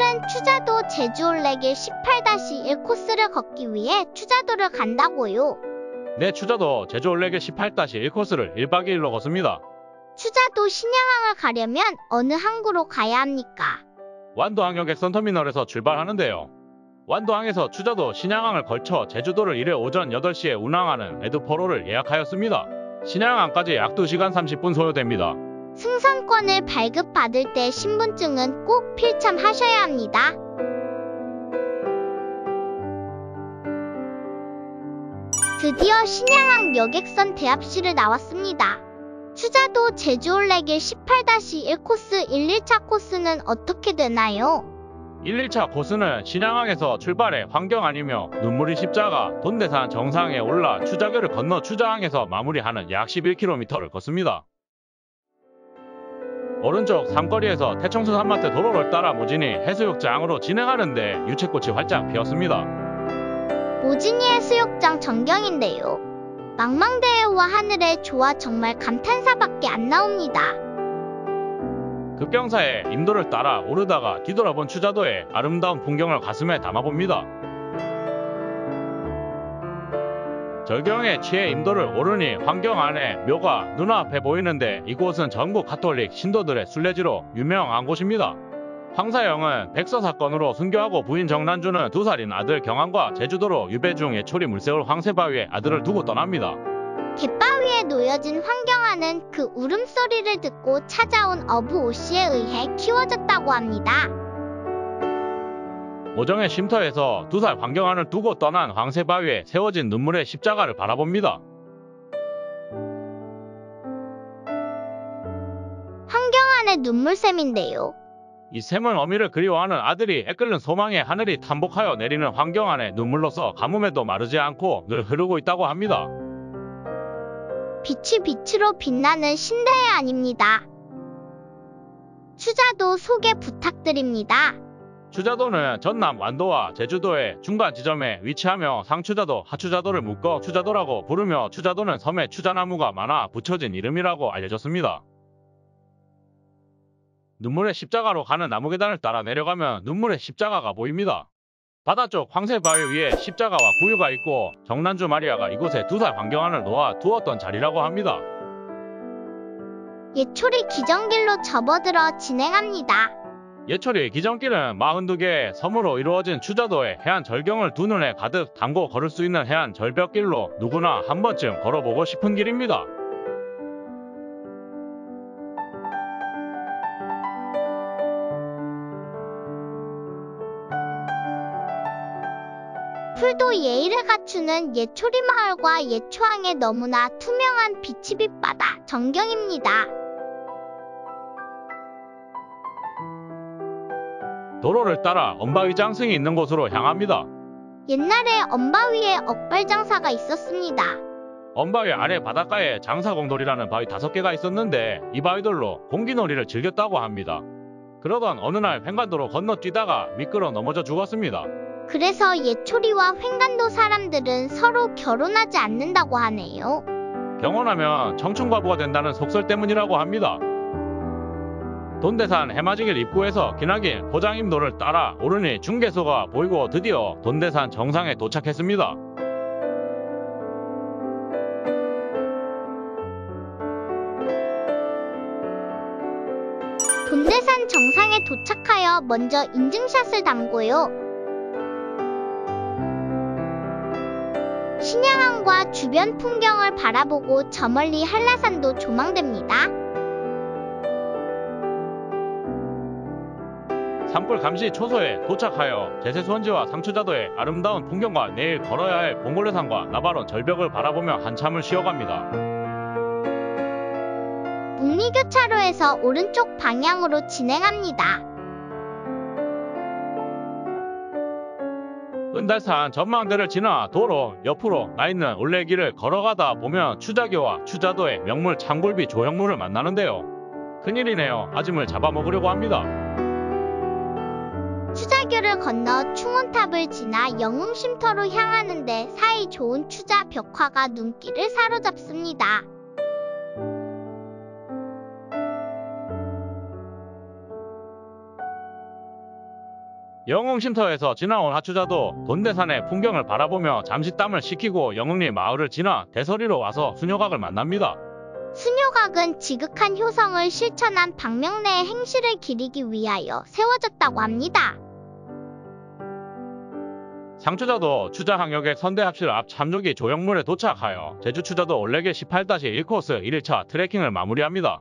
추자도 제주 올레길 18-1 코스를 걷기 위해 추자도를 간다고요. 네, 추자도 제주 올레길 18-1 코스를 1박 2일로 걷습니다. 추자도 신양항을 가려면 어느 항구로 가야 합니까? 완도항역 엑선터미널에서 출발하는데요. 완도항에서 추자도 신양항을 걸쳐 제주도를 1회 오전 8시에 운항하는 에드포로를 예약하였습니다. 신양항까지 약 2시간 30분 소요됩니다. 승선권을 발급받을 때 신분증은 꼭 필참하셔야 합니다. 드디어 신양항 여객선 대합실을 나왔습니다. 추자도 제주올레길 18-1 코스 1일차 코스는 어떻게 되나요? 1일차 코스는 신양항에서 출발해 환경 아니며 눈물이 십자가 돈대산 정상에 올라 추자교를 건너 추자항에서 마무리하는 약 11km를 걷습니다. 오른쪽 삼거리에서 태청수 산마트 도로를 따라 모진이 해수욕장으로 진행하는데 유채꽃이 활짝 피었습니다. 모진이 해수욕장 전경인데요. 망망대해와 하늘의 조화 정말 감탄사밖에 안 나옵니다. 급경사에 임도를 따라 오르다가 뒤돌아본 추자도의 아름다운 풍경을 가슴에 담아봅니다. 절경에 취해 임도를 오르니 환경 안에 묘가 눈앞에 보이는데 이곳은 전국 가톨릭 신도들의 순례지로 유명한 곳입니다. 황사영은 백서 사건으로 순교하고 부인 정난주는 두 살인 아들 경환과 제주도로 유배 중 예초리 물세울 황새바위에 아들을 두고 떠납니다. 갯바위에 놓여진 황경아는 그 울음소리를 듣고 찾아온 어부 오씨에 의해 키워졌다고 합니다. 오정의 쉼터에서 두살 황경환을 두고 떠난 황새바위에 세워진 눈물의 십자가를 바라봅니다. 황경환의 눈물샘인데요. 이 샘은 어미를 그리워하는 아들이 애끓는 소망에 하늘이 탄복하여 내리는 황경환의 눈물로서 가뭄에도 마르지 않고 늘 흐르고 있다고 합니다. 빛이 빛으로 빛나는 신대해 아닙니다. 추자도 소개 부탁드립니다. 추자도는 전남 완도와 제주도의 중간 지점에 위치하며 상추자도, 하추자도를 묶어 추자도라고 부르며 추자도는 섬에 추자나무가 많아 붙여진 이름이라고 알려졌습니다. 눈물의 십자가로 가는 나무 계단을 따라 내려가면 눈물의 십자가가 보입니다. 바다 쪽 황새 바위 위에 십자가와 구유가 있고 정난주 마리아가 이곳에 두살 황경환을 놓아 두었던 자리라고 합니다. 예초리 기정길로 접어들어 진행합니다. 예철이 기정길은 42개의 섬으로 이루어진 추자도의 해안 절경을 두 눈에 가득 담고 걸을 수 있는 해안 절벽길로 누구나 한 번쯤 걸어보고 싶은 길입니다. 풀도 예의를 갖추는 예초리 마을과 예초항의 너무나 투명한 빛이 빛바다 전경입니다. 도로를 따라 엄바위 장승이 있는 곳으로 향합니다. 옛날에 엄바위에 억발 장사가 있었습니다. 엄바위 아래 바닷가에 장사공돌이라는 바위 다섯 개가 있었는데 이 바위들로 공기놀이를 즐겼다고 합니다. 그러던 어느 날 횡간도로 건너뛰다가 미끄러 넘어져 죽었습니다. 그래서 예초리와 횡간도 사람들은 서로 결혼하지 않는다고 하네요. 경혼하면 청춘과부가 된다는 속설 때문이라고 합니다. 돈대산 해마지길 입구에서 기나긴 포장임도를 따라 오르니 중개소가 보이고 드디어 돈대산 정상에 도착했습니다. 돈대산 정상에 도착하여 먼저 인증샷을 담고요. 신양항과 주변 풍경을 바라보고 저 멀리 한라산도 조망됩니다. 산불 감시 초소에 도착하여 제세수원지와 상추자도의 아름다운 풍경과 내일 걸어야 할 봉골레산과 나바론 절벽을 바라보며 한참을 쉬어갑니다. 북리교차로에서 오른쪽 방향으로 진행합니다. 은달산 전망대를 지나 도로 옆으로 나 있는 올레길을 걸어가다 보면 추자교와 추자도의 명물 창굴비 조형물을 만나는데요. 큰일이네요. 아짐을 잡아먹으려고 합니다. 추자교를 건너 충원탑을 지나 영흥쉼터로 향하는데 사이 좋은 추자 벽화가 눈길을 사로잡습니다. 영흥쉼터에서 지나온 하추자도 돈대산의 풍경을 바라보며 잠시 땀을 식히고 영흥리 마을을 지나 대서리로 와서 수녀각을 만납니다. 수녀각은 지극한 효성을 실천한 박명래의 행실을 기리기 위하여 세워졌다고 합니다. 상추자도 추자 항역의 선대합실 앞 참조기 조형물에 도착하여 제주 추자도 올레길 18-1코스 1일차 트레킹을 마무리합니다.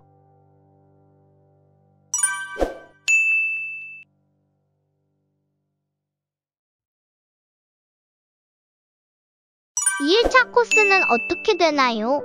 이일차 코스는 어떻게 되나요?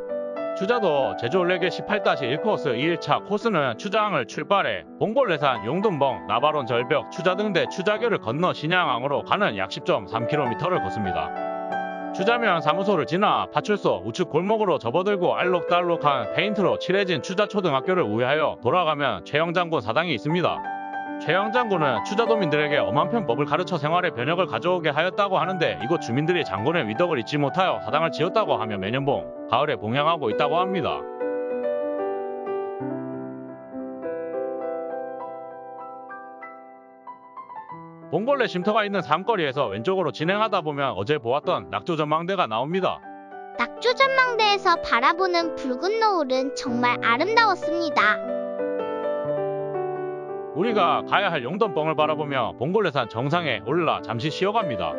추자도 제주 올레길 18-1코스 2일차 코스는 추자항을 출발해 봉골레산 용둔봉 나바론 절벽 추자등대 추자교를 건너 신양항으로 가는 약 10.3km를 걷습니다. 추자면 사무소를 지나 파출소 우측 골목으로 접어들고 알록달록한 페인트로 칠해진 추자초등학교를 우회하여 돌아가면 최영장군 사당이 있습니다. 최영 장군은 추자도민들에게 엄한 편법을 가르쳐 생활의 변혁을 가져오게 하였다고 하는데 이곳 주민들이 장군의 위덕을 잊지 못하여 사당을 지었다고 하며 매년봉, 가을에 봉양하고 있다고 합니다. 봉골레 쉼터가 있는 삼거리에서 왼쪽으로 진행하다 보면 어제 보았던 낙조 전망대가 나옵니다. 낙조 전망대에서 바라보는 붉은 노을은 정말 아름다웠습니다. 우리가 가야 할 용돈봉을 바라보며 봉골레산 정상에 올라 잠시 쉬어갑니다.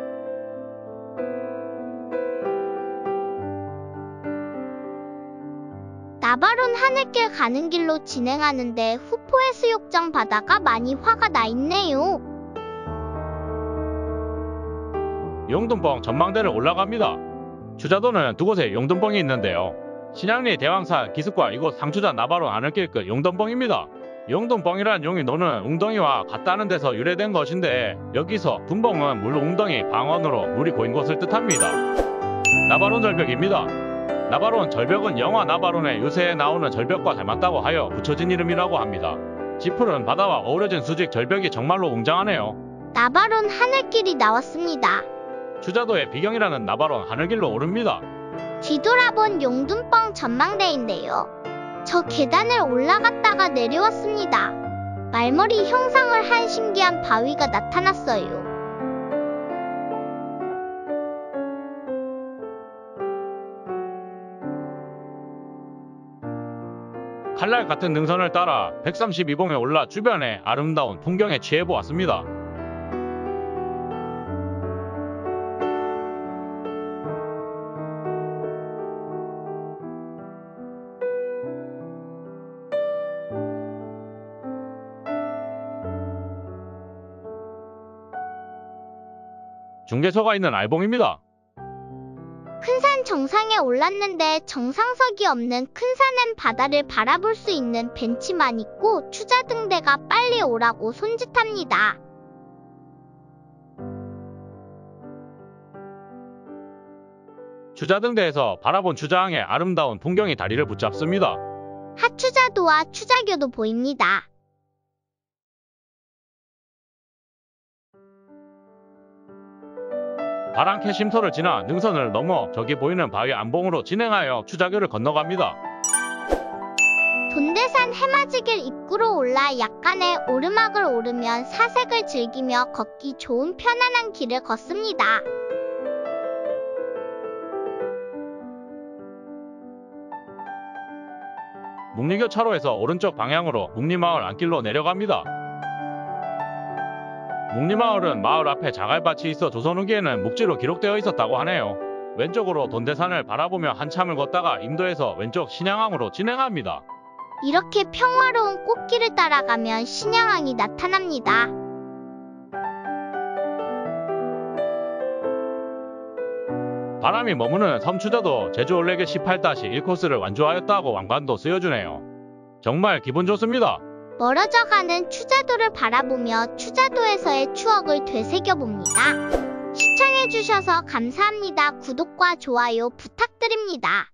나바론 하늘길 가는 길로 진행하는데 후포해수욕장 바다가 많이 화가 나 있네요. 용돈봉 전망대를 올라갑니다. 주자도는 두 곳에 용돈봉이 있는데요. 신양리 대왕산 기슭과 이곳 상추자 나바론 하늘길 끝 용돈봉입니다. 용돈봉이란 용이 노는 웅덩이와 같다는 데서 유래된 것인데 여기서 분봉은 물 웅덩이 방언으로 물이 고인 곳을 뜻합니다. 나바론 절벽입니다. 나바론 절벽은 영화 나바론의 유세에 나오는 절벽과 닮았다고 하여 붙여진 이름이라고 합니다. 지푸른 바다와 어우러진 수직 절벽이 정말로 웅장하네요. 나바론 하늘길이 나왔습니다. 추자도의 비경이라는 나바론 하늘길로 오릅니다. 뒤돌아본 용둔뻥 전망대인데요. 저 계단을 올라갔다가 내려왔습니다. 말머리 형상을 한 신기한 바위가 나타났어요. 칼날 같은 능선을 따라 132봉에 올라 주변의 아름다운 풍경에 취해 보았습니다. 중개소가 있는 알봉입니다. 큰 산 정상에 올랐는데 정상석이 없는 큰 산엔 바다를 바라볼 수 있는 벤치만 있고 추자 등대가 빨리 오라고 손짓합니다. 주자등대에서 바라본 주자항의 아름다운 풍경이 다리를 붙잡습니다. 하추자도와 추자교도 보입니다. 바람캐 쉼터를 지나 능선을 넘어 저기 보이는 바위 안봉으로 진행하여 추자교를 건너갑니다. 돈대산 해맞이길 입구로 올라 약간의 오르막을 오르면 사색을 즐기며 걷기 좋은 편안한 길을 걷습니다. 묵리교 차로에서 오른쪽 방향으로 묵리마을 안길로 내려갑니다. 묵리마을은 마을 앞에 자갈밭이 있어 조선 후기에는 묵지로 기록되어 있었다고 하네요. 왼쪽으로 돈대산을 바라보며 한참을 걷다가 임도에서 왼쪽 신양항으로 진행합니다. 이렇게 평화로운 꽃길을 따라가면 신양항이 나타납니다. 바람이 머무는 섬추자도 제주 올레길 18-1코스를 완주하였다고 왕관도 쓰여주네요. 정말 기분 좋습니다. 멀어져가는 추자도를 바라보며 추자도에서의 추억을 되새겨봅니다. 시청해주셔서 감사합니다. 구독과 좋아요 부탁드립니다.